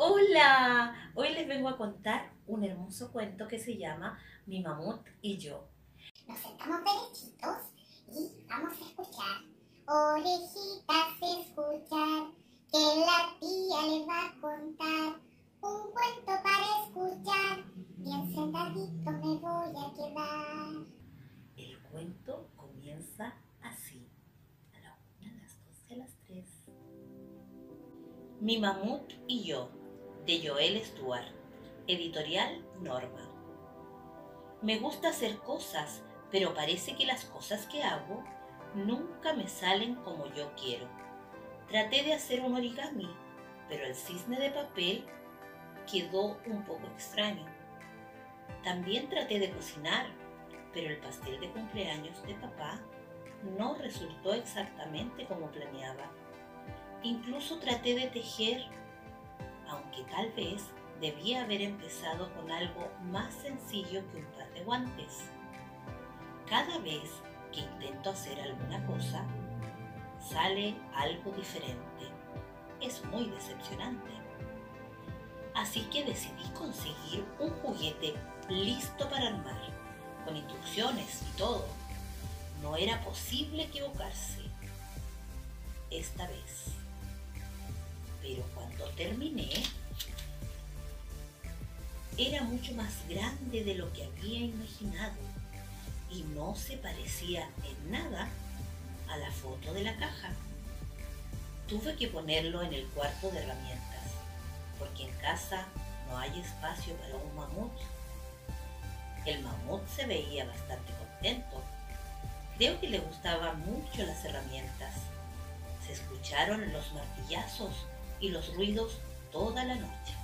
Hola, hoy les vengo a contar un hermoso cuento que se llama Mi mamut y yo. Nos sentamos derechitos y vamos a escuchar. Orejitas escuchar, que la tía les va a contar. Un cuento para escuchar, bien sentadito me voy a quedar. El cuento comienza así. A la una, a las dos a las tres. Mi mamut y yo de Joel Stuart, editorial Norma. Me gusta hacer cosas, pero parece que las cosas que hago nunca me salen como yo quiero. Traté de hacer un origami, pero el cisne de papel quedó un poco extraño. También traté de cocinar, pero el pastel de cumpleaños de papá no resultó exactamente como planeaba. Incluso traté de tejer tal vez debía haber empezado con algo más sencillo que un par de guantes. Cada vez que intento hacer alguna cosa, sale algo diferente. Es muy decepcionante. Así que decidí conseguir un juguete listo para armar, con instrucciones y todo. No era posible equivocarse. Esta vez pero cuando terminé, era mucho más grande de lo que había imaginado y no se parecía en nada a la foto de la caja. Tuve que ponerlo en el cuarto de herramientas, porque en casa no hay espacio para un mamut. El mamut se veía bastante contento. Creo que le gustaban mucho las herramientas. Se escucharon los martillazos y los ruidos toda la noche.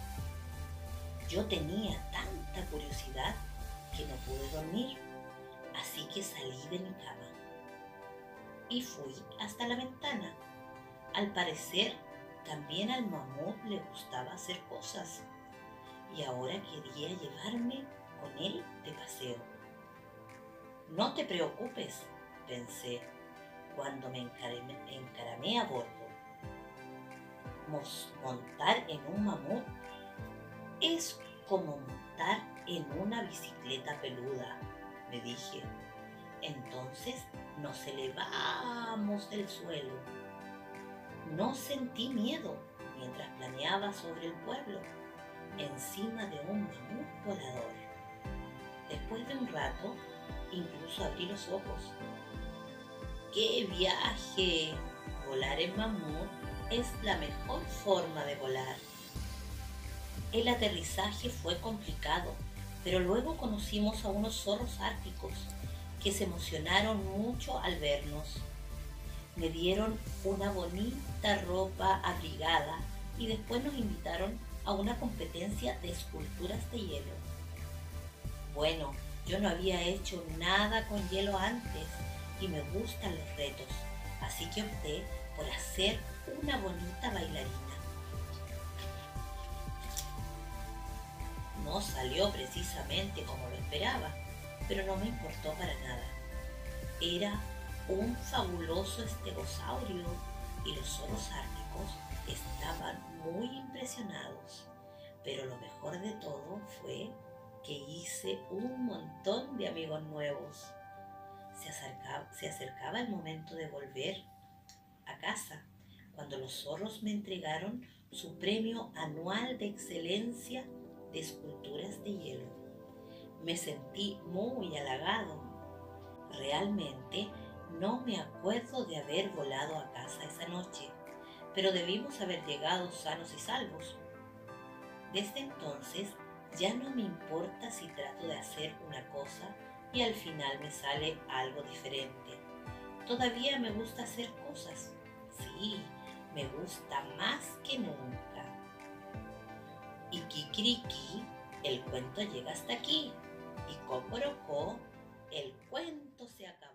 Yo tenía tanta curiosidad que no pude dormir, así que salí de mi cama y fui hasta la ventana. Al parecer, también al mamut le gustaba hacer cosas y ahora quería llevarme con él de paseo. No te preocupes, pensé cuando me encaramé a bordo montar en un mamut es como montar en una bicicleta peluda, me dije. Entonces nos elevamos del suelo. No sentí miedo mientras planeaba sobre el pueblo, encima de un mamut volador. Después de un rato, incluso abrí los ojos. ¡Qué viaje! Volar en mamut es la mejor forma de volar. El aterrizaje fue complicado, pero luego conocimos a unos zorros árticos que se emocionaron mucho al vernos. Me dieron una bonita ropa abrigada y después nos invitaron a una competencia de esculturas de hielo. Bueno, yo no había hecho nada con hielo antes y me gustan los retos, así que opté por hacer una bonita bailarina. No salió precisamente como lo esperaba, pero no me importó para nada. Era un fabuloso estegosaurio y los zorros árticos estaban muy impresionados. Pero lo mejor de todo fue que hice un montón de amigos nuevos. Se acercaba, se acercaba el momento de volver a casa cuando los zorros me entregaron su premio anual de excelencia de esculturas de hielo. Me sentí muy halagado. Realmente no me acuerdo de haber volado a casa esa noche, pero debimos haber llegado sanos y salvos. Desde entonces ya no me importa si trato de hacer una cosa y al final me sale algo diferente. Todavía me gusta hacer cosas, sí, me gusta más que nunca. Y Kikiriki, el cuento llega hasta aquí. Y Cocorocó, el cuento se acabó.